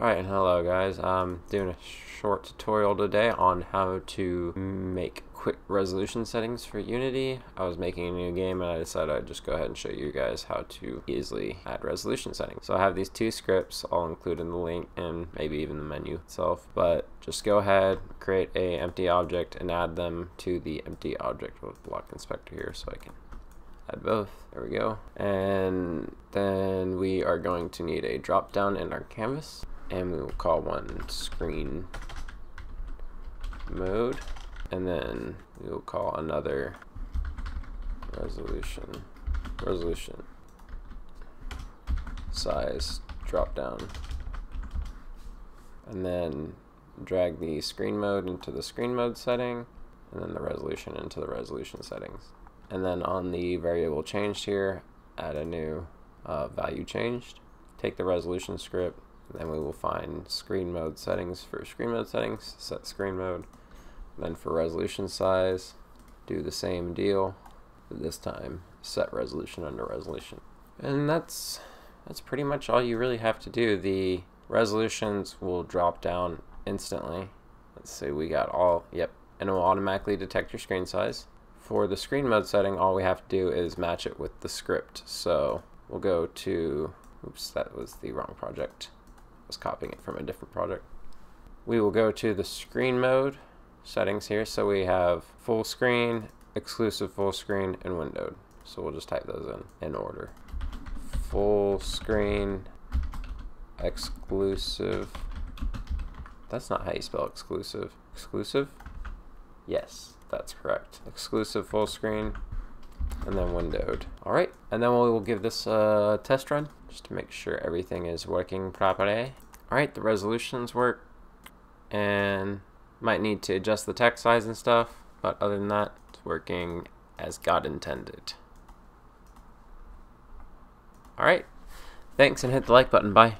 Alright, and hello guys. I'm doing a short tutorial today on how to make quick resolution settings for Unity. I was making a new game and I decided I'd just go ahead and show you guys how to easily add resolution settings. So I have these two scripts, I'll include in the link and maybe even the menu itself, but just go ahead, create a empty object and add them to the empty object with block inspector here so I can add both. There we go. And then we are going to need a drop down in our canvas and we will call one screen mode and then we will call another resolution. Resolution. Size drop down and then drag the screen mode into the screen mode setting and then the resolution into the resolution settings. And then on the variable changed here add a new uh, value changed. Take the resolution script then we will find screen mode settings for screen mode settings, set screen mode. Then for resolution size, do the same deal, but this time set resolution under resolution. And that's that's pretty much all you really have to do. The resolutions will drop down instantly. Let's say we got all, yep, and it will automatically detect your screen size. For the screen mode setting, all we have to do is match it with the script. So we'll go to, oops, that was the wrong project was copying it from a different project. We will go to the screen mode settings here. So we have full screen, exclusive full screen, and windowed. So we'll just type those in in order. Full screen, exclusive. That's not how you spell exclusive. Exclusive? Yes, that's correct. Exclusive full screen, and then windowed. All right, and then we will give this a test run just to make sure everything is working properly. All right, the resolutions work and might need to adjust the text size and stuff, but other than that, it's working as God intended. All right, thanks and hit the like button. Bye.